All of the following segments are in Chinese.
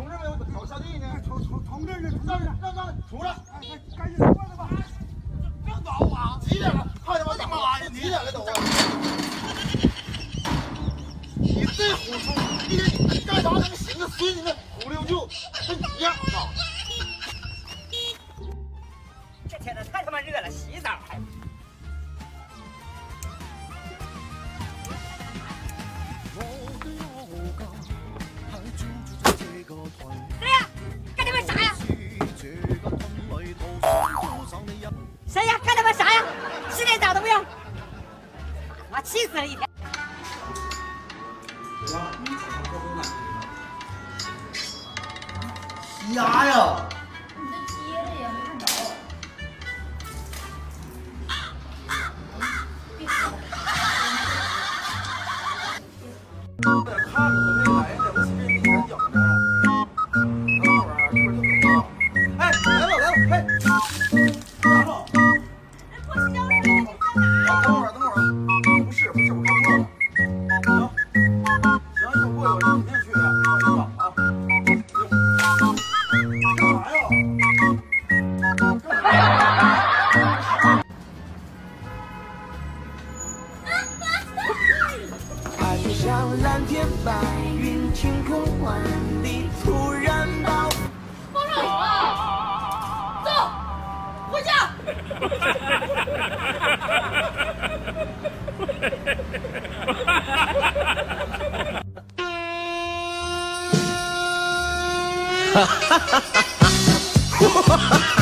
同志没有找下地呢？同同同志呢？让让让让出来！哎哎，赶紧过来吧！别搞啊！几点了？快点吧！干嘛呀？几点了都？你这虎叔，你干啥能行啊？随你那虎六舅跟你一样啊！这天呐，太他妈热了，洗澡还。谁呀？干他妈啥呀？谁呀？干他妈啥呀？洗脸澡都不用，我气死了一天。瞎呀！你这接着呀，没看着。别蓝天白云，晴空万里，突然暴放上啊！走，回家。我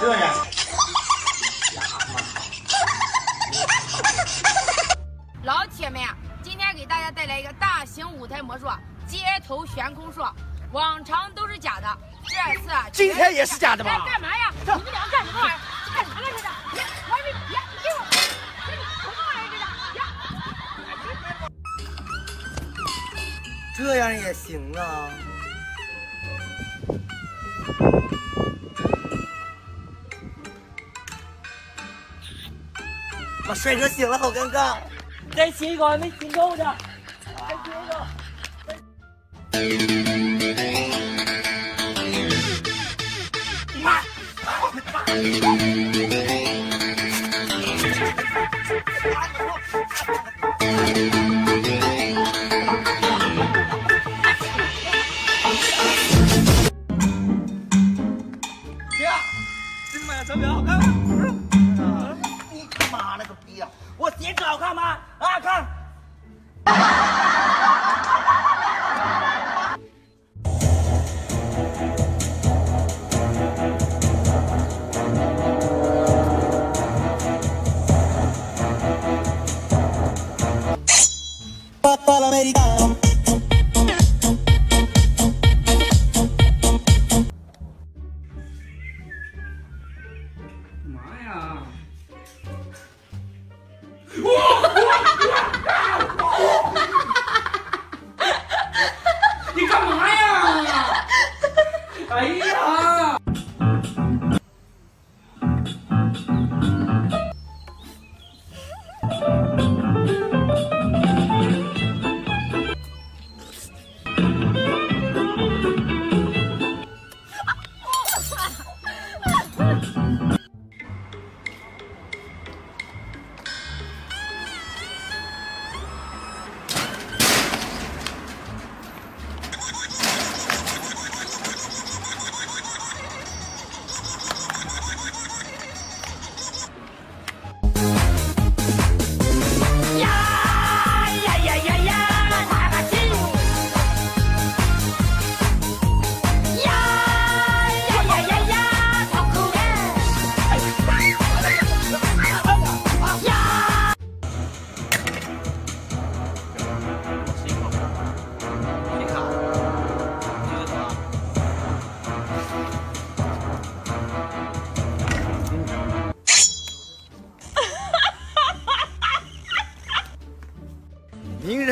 这样？老铁们，今天给大家带来一个大型舞台魔术——街头悬空术。往常都是假的，这次啊，今天也是假的吧？哎干嘛呀？你们两个干什么玩意儿？干啥呢？这是？呀，我还没呀，给我，什么玩意儿？这是呀，这样也行啊？帅哥醒了，好尴尬。再亲一口，还没亲够呢。再亲一口。姐，干嘛呀？你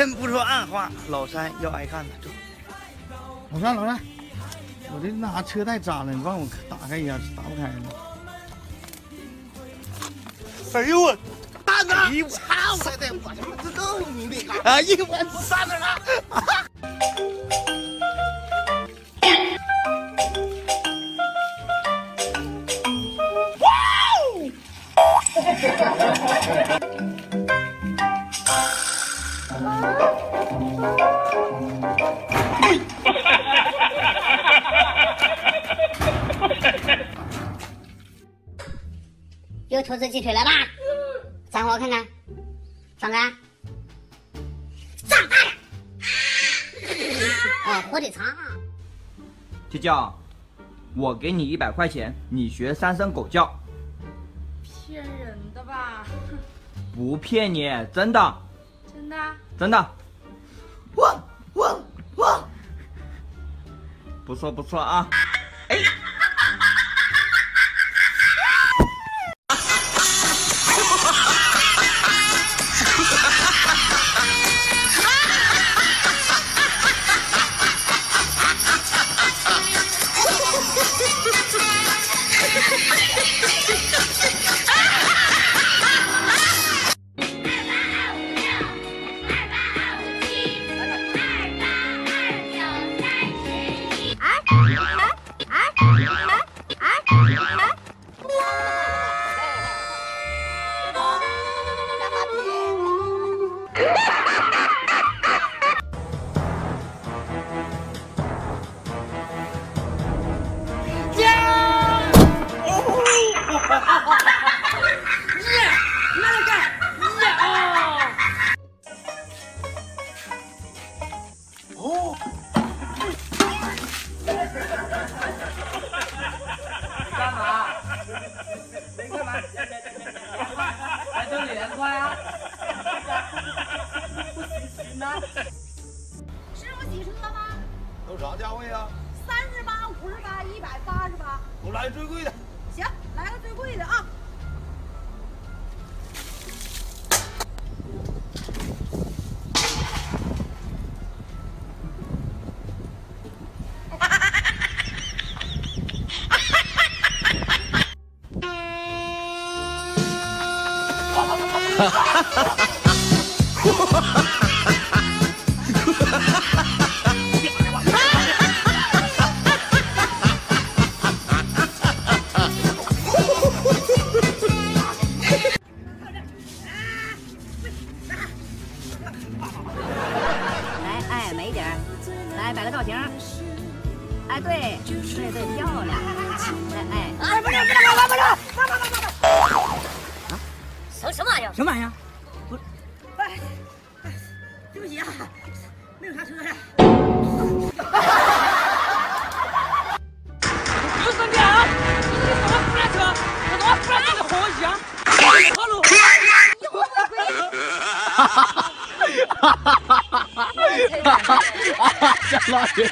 不说暗话，老三要挨干了，走。老三，老三，我这那啥车带扎了，你帮我打开一下，打不开了。哎呦我，蛋子？哎呦我操！我他妈这够你那个。哎呦我散了 兔子鸡腿了吧？张我看看，张开，长大了。哦，火腿肠。就叫我给你一百块钱，你学三声狗叫。骗人的吧？不骗你，真的，真的？真的。汪汪汪！不错不错啊。哎，对，对对，漂亮。哎哎，哎，不是不是不是不是，不不不不不。啊，什什么玩意儿？什么玩意儿？不哎，对不起啊，没有刹车呀。有分别啊！你怎么不拦车？我怎么不拦车？你红旗啊！跑路！哈哈哈哈哈！哈哈哈哈 That's not it.